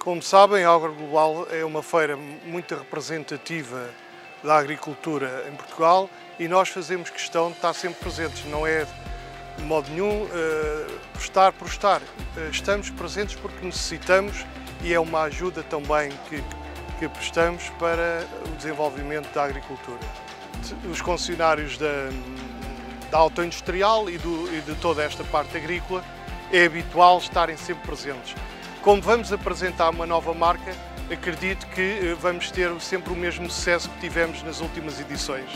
Como sabem, a Agro Global é uma feira muito representativa da agricultura em Portugal e nós fazemos questão de estar sempre presentes, não é de modo nenhum uh, estar por estar. Uh, estamos presentes porque necessitamos e é uma ajuda também que, que prestamos para o desenvolvimento da agricultura. Os concessionários da, da autoindustrial e, do, e de toda esta parte agrícola é habitual estarem sempre presentes. Como vamos apresentar uma nova marca, acredito que eh, vamos ter sempre o mesmo sucesso que tivemos nas últimas edições.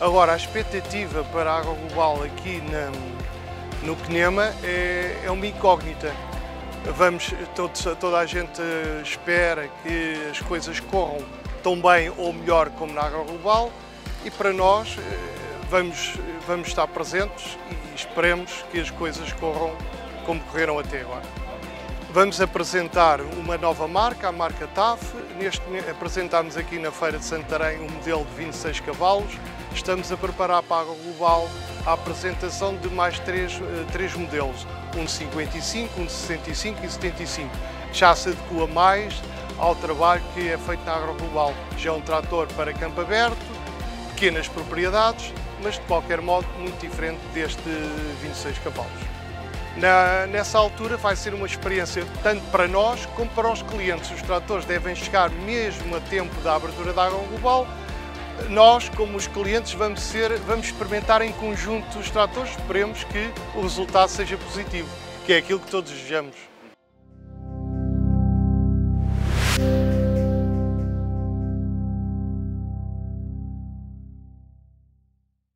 Agora, a expectativa para a água global aqui na, no CNEMA é, é uma incógnita. Vamos, todo, toda a gente espera que as coisas corram tão bem ou melhor como na água global e para nós eh, vamos, vamos estar presentes e esperemos que as coisas corram como correram até agora. Vamos apresentar uma nova marca, a marca TAF. Neste, apresentamos aqui na Feira de Santarém um modelo de 26 cavalos. Estamos a preparar para a Global a apresentação de mais três, eh, três modelos, um de 55, um de 65 e 75. Já se adequa mais ao trabalho que é feito na Agro Global. Já é um trator para campo aberto, pequenas propriedades, mas de qualquer modo muito diferente deste 26 cavalos. Na, nessa altura vai ser uma experiência tanto para nós como para os clientes. Os tratores devem chegar mesmo a tempo da abertura da água global. Nós, como os clientes, vamos, ser, vamos experimentar em conjunto os tratores. Esperemos que o resultado seja positivo, que é aquilo que todos desejamos.